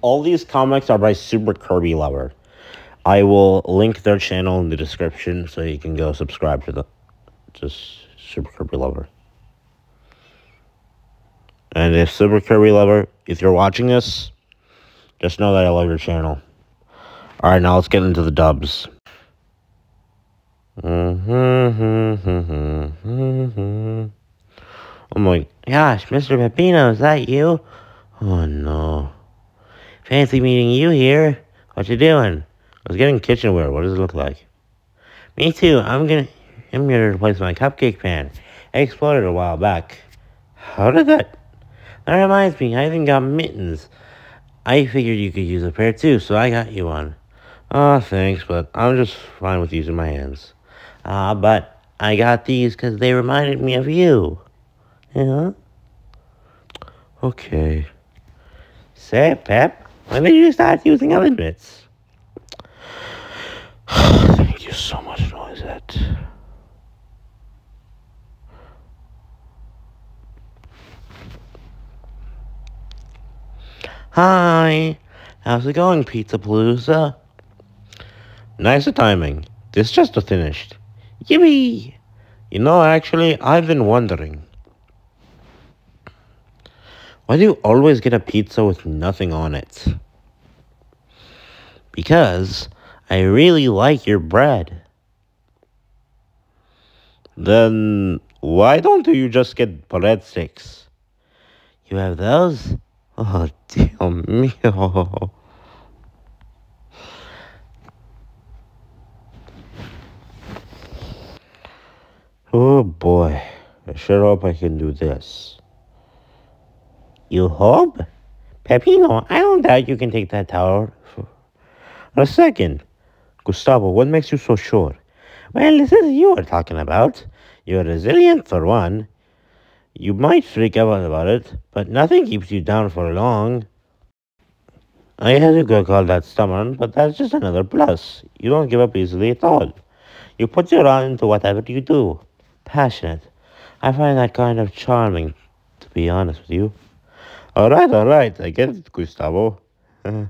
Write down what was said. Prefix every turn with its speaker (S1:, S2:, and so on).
S1: all these comics are by Super Kirby Lover. I will link their channel in the description so you can go subscribe to the just Super Kirby Lover. And if Super Kirby Lover, if you're watching this, just know that I love your channel. Alright, now let's get into the dubs. Mm-hmm, mm-hmm, mm-hmm, oh my gosh, Mr. Peppino, is that you? Oh no. Fancy meeting you here. What you doing? I was getting kitchenware. What does it look like? Me too. I'm gonna I'm gonna replace my cupcake pan. It exploded a while back. How did that That reminds me, I even got mittens. I figured you could use a pair too, so I got you one. Oh, thanks, but I'm just fine with using my hands. Ah, uh, but I got these because they reminded me of you. Yeah? Okay. Say, Pep, when did you start using mitts? Thank you so much, Noisette. Hi, how's it going, Pizza Palooza? Nice timing. This just finished. Yippee! You know, actually, I've been wondering. Why do you always get a pizza with nothing on it? Because I really like your bread. Then why don't you just get breadsticks? You have those? Oh, dear me. Oh boy, I sure hope I can do this. You hope? Peppino, I don't doubt you can take that tower a second. Gustavo, what makes you so sure? Well, this is you we're talking about. You're resilient for one. You might freak out about it, but nothing keeps you down for long. I had to go call that stubborn, but that's just another plus. You don't give up easily at all. You put your all into whatever you do passionate. I find that kind of charming, to be honest with you. All right, all right, I get it, Gustavo. Uh-huh.